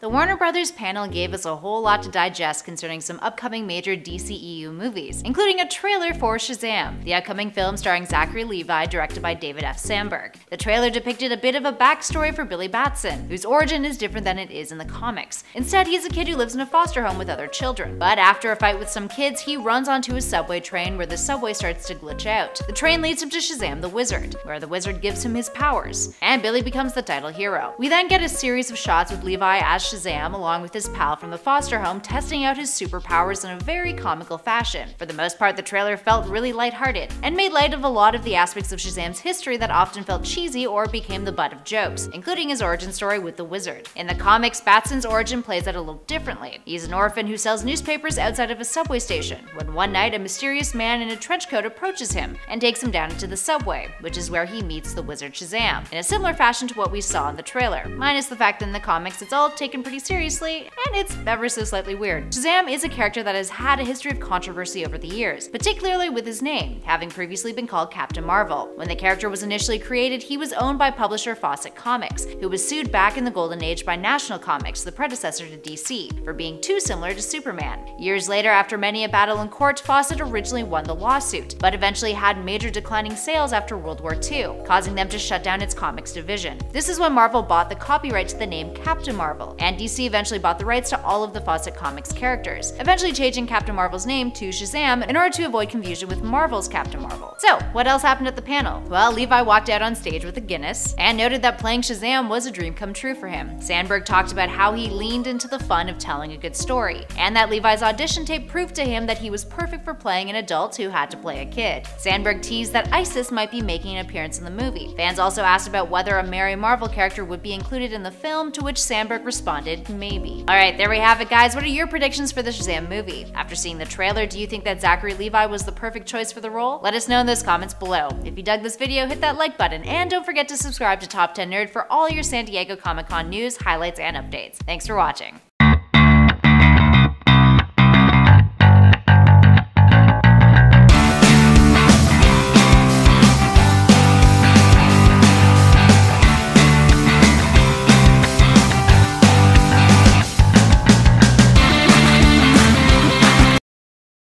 The Warner Brothers panel gave us a whole lot to digest concerning some upcoming major DCEU movies, including a trailer for Shazam, the upcoming film starring Zachary Levi, directed by David F. Sandberg. The trailer depicted a bit of a backstory for Billy Batson, whose origin is different than it is in the comics. Instead, he's a kid who lives in a foster home with other children. But after a fight with some kids, he runs onto a subway train where the subway starts to glitch out. The train leads him to Shazam the Wizard, where the wizard gives him his powers, and Billy becomes the title hero. We then get a series of shots with Levi as Shazam along with his pal from the foster home testing out his superpowers in a very comical fashion. For the most part, the trailer felt really lighthearted and made light of a lot of the aspects of Shazam's history that often felt cheesy or became the butt of jokes, including his origin story with the wizard. In the comics, Batson's origin plays out a little differently. He's an orphan who sells newspapers outside of a subway station when one night a mysterious man in a trench coat approaches him and takes him down into the subway, which is where he meets the wizard Shazam, in a similar fashion to what we saw in the trailer, minus the fact that in the comics it's all taken pretty seriously seriously, and it's ever so slightly weird. Shazam is a character that has had a history of controversy over the years, particularly with his name, having previously been called Captain Marvel. When the character was initially created, he was owned by publisher Fawcett Comics, who was sued back in the Golden Age by National Comics, the predecessor to DC, for being too similar to Superman. Years later, after many a battle in court, Fawcett originally won the lawsuit, but eventually had major declining sales after World War II, causing them to shut down its comics division. This is when Marvel bought the copyright to the name Captain Marvel, and DC eventually bought the rights to all of the Fawcett Comics characters, eventually changing Captain Marvel's name to Shazam in order to avoid confusion with Marvel's Captain Marvel. So, what else happened at the panel? Well, Levi walked out on stage with a Guinness and noted that playing Shazam was a dream come true for him. Sandberg talked about how he leaned into the fun of telling a good story, and that Levi's audition tape proved to him that he was perfect for playing an adult who had to play a kid. Sandberg teased that Isis might be making an appearance in the movie. Fans also asked about whether a Mary Marvel character would be included in the film, to which Sandberg responded, maybe. Alright, there we have it guys. What are your predictions for the Shazam movie? After seeing the trailer, do you think that Zachary Levi was the perfect choice for the role? Let us know in those comments below. If you dug this video, hit that like button, and don't forget to subscribe to Top 10 Nerd for all your San Diego Comic Con news, highlights, and updates. Thanks for watching.